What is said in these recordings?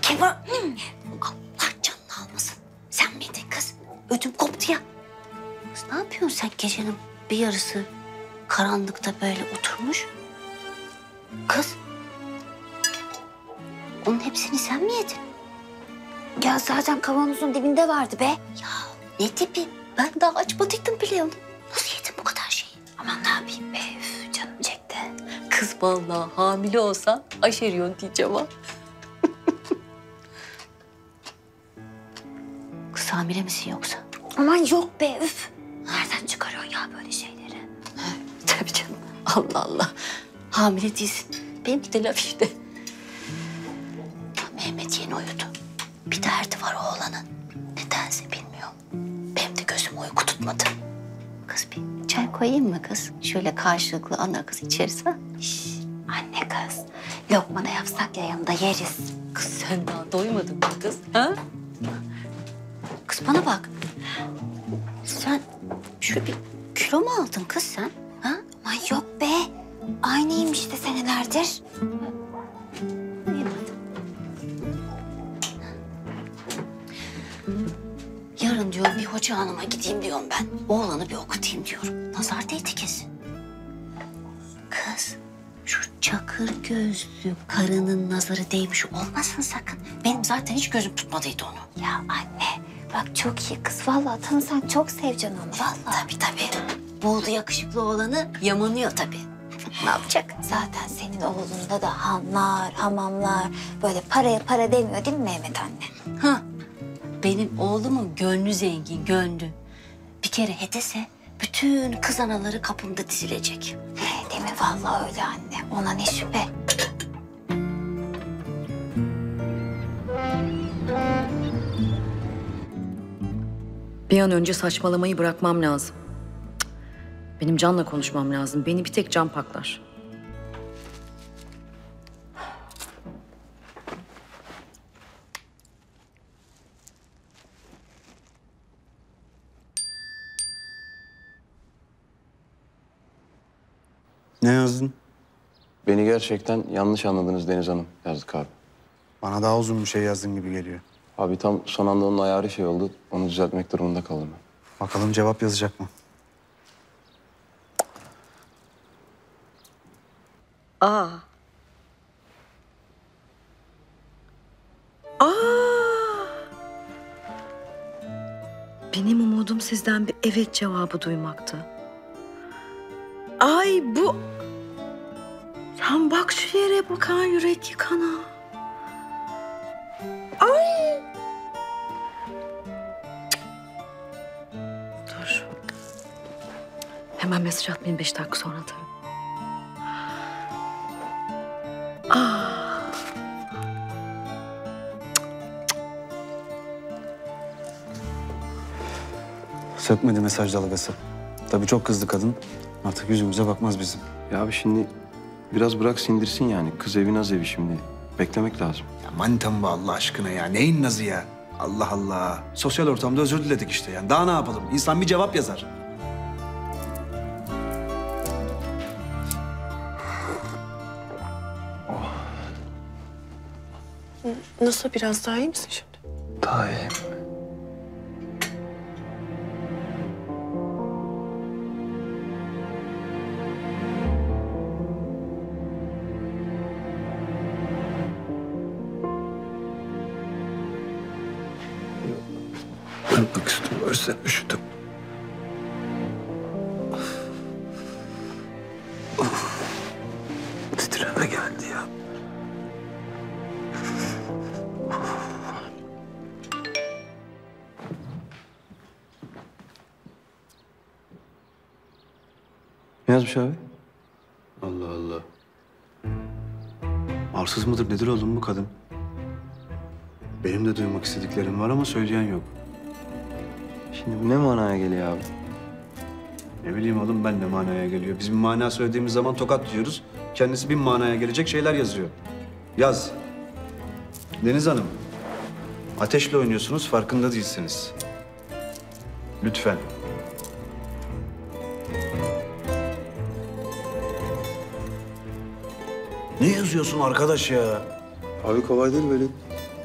给我。Bir yarısı karanlıkta böyle oturmuş? Kız. Onun hepsini sen mi yedin? Ya zaten kavanozun dibinde vardı be. Ya ne tipi? Ben daha açmadıydım bile onu. Nasıl yedin bu kadar şeyi? Aman ne yapayım be üf, canım çekti. Kız vallahi hamile olsa aşeriyon diyeceğim ha. Kız hamile misin yoksa? Aman yok be üf. Nereden çıkarıyorsun ya böyle şeyleri? Tabii canım. Allah Allah. Hamile değilsin. Benimki de laf işte. Mehmet yeni uyudu. Bir derdi var oğlanın. Nedense bilmiyorum. Benim de gözüm uyku tutmadı. Kız bir çay koyayım mı kız? Şöyle karşılıklı ana kız içeriz ha? Şş, anne kız. Lokma da yapsak ya yanında yeriz. Kız sen daha doymadın mı kız? Ha? Kız bana bak. Sen şöyle bir kilo mu aldın kız sen? Ha? Aman yok be. Aynıyım işte senelerdir. Yarın diyorum bir hoca hanıma gideyim diyorum ben. Oğlanı bir okutayım diyorum. Nazar değdi kesin. Kız şu çakır gözlü karının nazarı değmiş olmasın sakın. Benim zaten hiç gözüm tutmadıydı onu. Ya anne bak çok iyi kız. Vallahi tanısan çok seveceksin onu. Vallahi. Tabii tabii. Buğulu yakışıklı oğlanı yamanıyor tabii. ne yapacak? Zaten senin oğlunda da hamlar, hamamlar. Böyle paraya para demiyor değil mi Mehmet anne? Ha, benim oğlumun gönlü zengin, gönlü. Bir kere hedese bütün kız anaları kapımda dizilecek. He, değil mi? Vallahi öyle anne. Ona ne şüphe. Bir an önce saçmalamayı bırakmam lazım. Benim Can'la konuşmam lazım. Beni bir tek Can paklar. Ne yazdın? Beni gerçekten yanlış anladınız Deniz Hanım yazdık abi. Bana daha uzun bir şey yazdın gibi geliyor. Abi tam son anda onun ayarı şey oldu. Onu düzeltmek durumunda kaldım ben. Bakalım cevap yazacak mı? Aa. Aa. Benim umudum sizden bir evet cevabı duymaktı. Ay bu... Sen bak şu yere bakan yürek yıkana. Ay. Hemen mesaj atmayın beş dakika sonra atarım. Ah. Sökmedi mesaj dalgası. Tabii çok kızdı kadın. Artık yüzümüze bakmaz bizim. Ya abi şimdi biraz bırak sindirsin yani. Kız evi naz evi şimdi. Beklemek lazım. Ya manitam bu Allah aşkına ya. Neyin nazı ya? Allah Allah. Sosyal ortamda özür diledik işte yani. Daha ne yapalım? İnsan bir cevap yazar. Nasıl biraz daha iyi misin şimdi? Daha iyi. Kırpmak üstüm örsen üşüdüm. Ne yazmış abi? Allah Allah. Arsız mıdır nedir oğlum bu kadın? Benim de duymak istediklerim var ama söyleyen yok. Şimdi bu ne manaya geliyor abi? Ne bileyim oğlum ben ne manaya geliyor. Biz bir mana söylediğimiz zaman tokat diyoruz. Kendisi bin manaya gelecek şeyler yazıyor. Yaz. Deniz Hanım. Ateşle oynuyorsunuz farkında değilsiniz. Lütfen. Ne yazıyorsun arkadaş ya? Abi kolay değil böyle.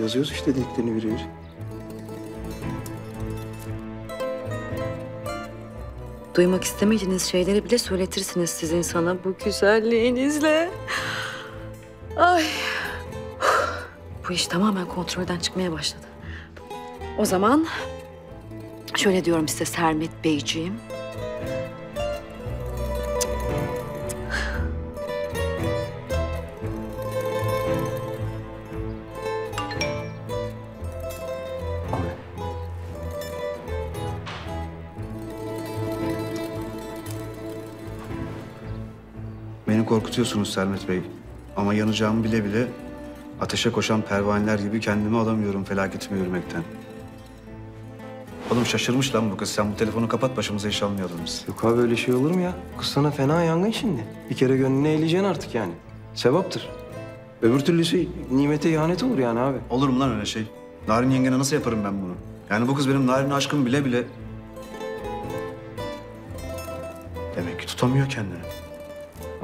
Yazıyoruz işte dediklerini bir bir. Duymak istemediğiniz şeyleri bile söyletirsiniz siz insana bu güzelliğinizle. Ay. Bu iş tamamen kontrolden çıkmaya başladı. O zaman şöyle diyorum size Sermet Beyciğim. Beni korkutuyorsunuz Sermet Bey. Ama yanacağımı bile bile ateşe koşan pervaneler gibi kendimi alamıyorum felaketimi yürümekten. Oğlum şaşırmış lan bu kız. Sen bu telefonu kapat başımıza iş almayalım biz. Yok abi öyle şey olur mu ya? Kız sana fena yangın şimdi. Bir kere gönlünü eğleyeceksin artık yani. Sevaptır. Öbür türlüsü nimete ihanet olur yani abi. Olur mu lan öyle şey? Narin yengene nasıl yaparım ben bunu? Yani bu kız benim Narin aşkım bile bile... Demek ki tutamıyor kendini.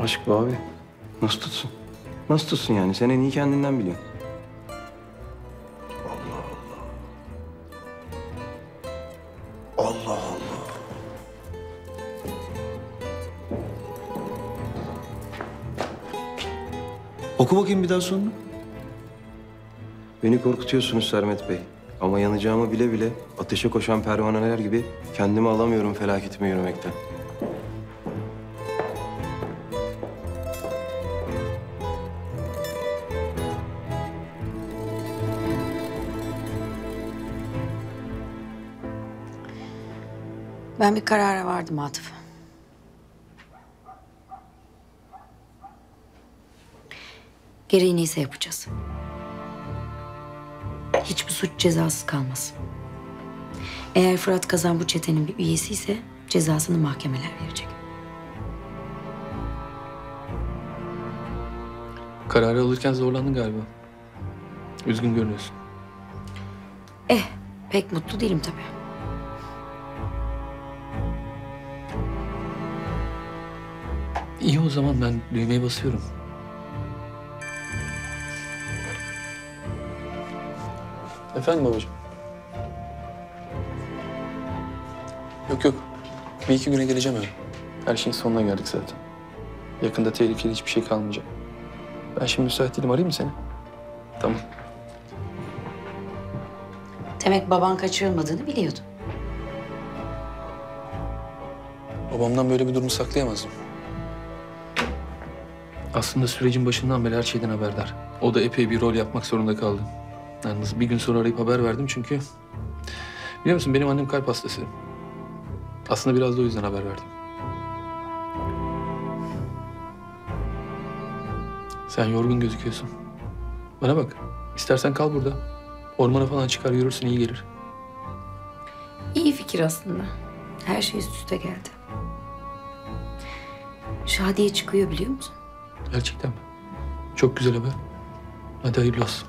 Aşk bu abi. Nasıl tutsun? Nasıl tutsun yani? Sen en iyi kendinden biliyorsun. Allah Allah. Oku bakayım bir daha sonunu. Beni korkutuyorsunuz Sermet Bey. Ama yanacağımı bile bile ateşe koşan pervaneler gibi kendimi alamıyorum felaketime yürümekten. Ben bir karara vardım Atıf. Gereğini ise yapacağız. Hiçbir suç cezasız kalmaz. Eğer Fırat Kazan bu çetenin bir üyesi ise cezasını mahkemeler verecek. Kararı alırken zorlandın galiba. Üzgün görünüyorsun. Eh, pek mutlu değilim tabii. İyi o zaman ben düğmeye basıyorum. Efendim babacığım? Yok yok. Bir iki güne geleceğim eve. Her şeyin sonuna geldik zaten. Yakında tehlikeli hiçbir şey kalmayacak. Ben şimdi müsait değilim. Arayayım mı seni? Tamam. Demek baban kaçırılmadığını biliyordu. Babamdan böyle bir durumu saklayamazdım. Aslında sürecin başından beri her şeyden haberdar. O da epey bir rol yapmak zorunda kaldı. Yalnız bir gün sonra arayıp haber verdim çünkü... Biliyor musun benim annem kalp hastası. Aslında biraz da o yüzden haber verdim. Sen yorgun gözüküyorsun. Bana bak. istersen kal burada. Ormana falan çıkar yürürsün iyi gelir. İyi fikir aslında. Her şey üst üste geldi. Şadiye çıkıyor biliyor musun? Gerçekten mi? Çok güzel haber. Hadi hayırlı olsun.